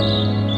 Música